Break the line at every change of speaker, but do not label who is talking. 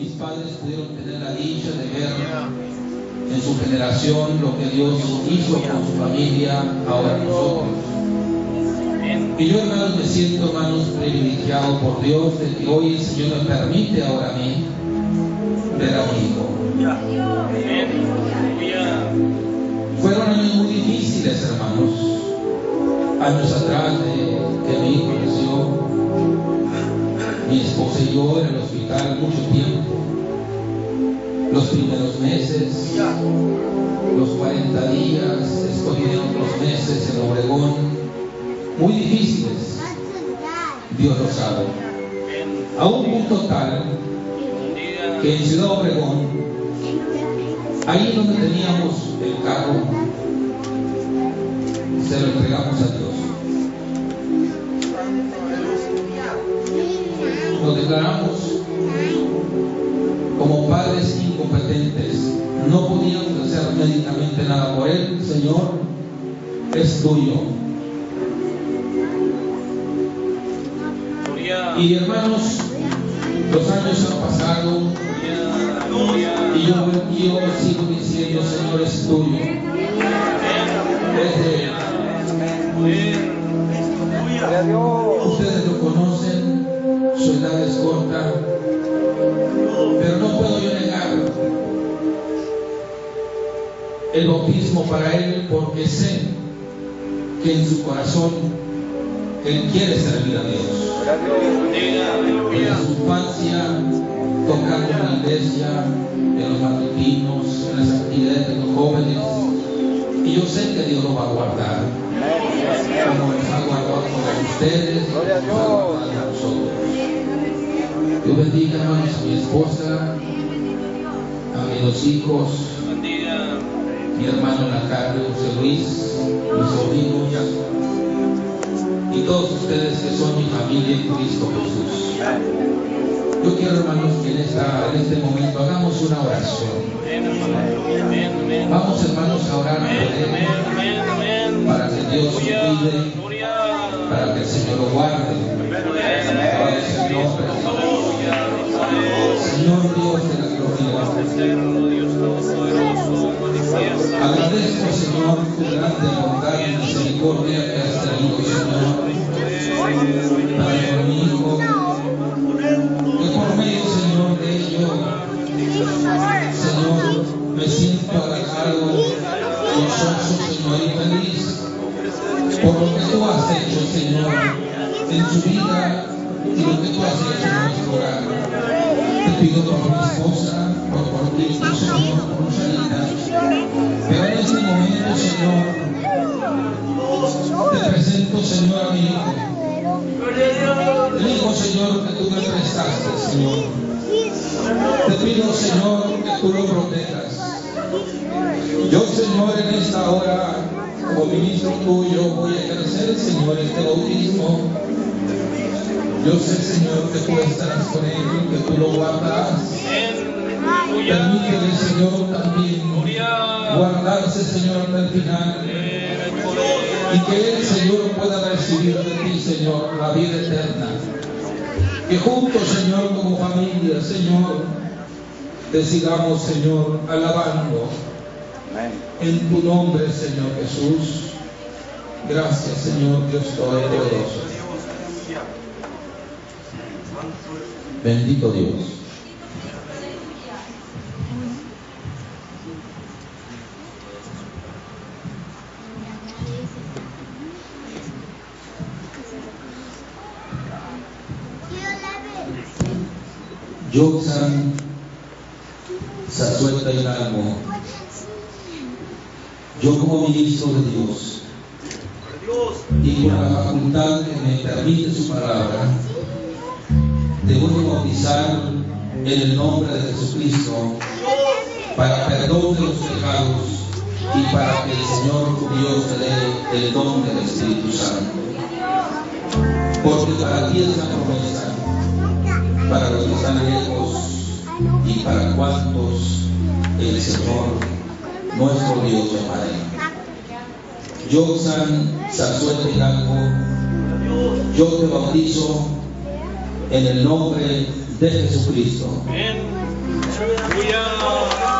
mis padres pudieron tener la dicha de ver en su generación lo que Dios hizo con su familia, ahora nosotros. Y yo, hermanos, me siento, hermanos, privilegiado por Dios de que hoy el Señor me permite ahora a mí ver a mi hijo. Fueron años muy difíciles, hermanos. Años atrás de que mi hijo nació, mi esposa y yo en el hospital mucho tiempo. Los primeros meses, los 40 días, vinieron otros meses en Obregón, muy difíciles. Dios lo sabe. A un punto tal que en Ciudad Obregón, ahí donde teníamos el carro, se lo entregamos a Dios. Declaramos como padres incompetentes. No podíamos hacer médicamente nada por él. Señor, es tuyo. Y hermanos, los años han pasado y yo, yo sigo diciendo, Señor, es tuyo. Es de él. Ustedes lo conocen, es corta, pero no puedo yo negar el bautismo para él porque sé que en su corazón él quiere servir a Dios. En su infancia, tocando en la iglesia, en los matutinos, en las actividades de los jóvenes, y yo sé que Dios lo va a guardar, como guardado a ustedes, a nosotros. Hermanos, a mi esposa, a mis dos hijos, mi hermano calle, José Luis, mis sobrinos, y todos ustedes que son mi familia en Cristo Jesús. Yo quiero, hermanos, que en, este momento hagamos una oración. Vamos, hermanos, a orar para que Dios lo cuide, para que el Señor lo guarde. Para el Señor, Señor Dios de la gloria. Agradezco, Señor, tu grande bondad y misericordia que has traído, Señor, para mi que por medio, Señor, de ello, Señor, me siento halagado, gozoso, Señor, y feliz por lo que tú has hecho, Señor, en su vida y lo que tú has hecho en nuestro hogar. Pido por mi esposa, por, por ti, Señor, por Rosalita. Pero en este momento, Señor, te presento, Señor, a mi hijo. El hijo, Señor, que tú me prestaste, Señor. Te pido, Señor, que tú lo protejas. Yo, Señor, en esta hora, como ministro tuyo, voy a ejercer, Señor, este bautismo. Yo sé, Señor, que tú estarás con él, que tú lo guardarás. Permítele, Señor, también guardarse, Señor, hasta el final. Y que Él, Señor, pueda recibir de ti, Señor, la vida eterna. Que juntos, Señor, como familia, Señor, te sigamos, Señor, alabando. En tu nombre, Señor Jesús. Gracias, Señor Dios Todopoderoso. Bendito Dios. Yoxan Sazueta Hidalgo, yo como ministro de Dios. Y por la facultad que me permite su palabra, te voy a bautizar en el nombre de Jesucristo para perdón de los pecados y para que el Señor tu Dios te dé el don del Espíritu Santo. Porque para ti es la promesa para los que están lejos y para cuantos el Señor, nuestro Dios, llamará. Yo, San Sazueta Hidalgo, yo te bautizo en el nombre de Jesucristo Hallelujah.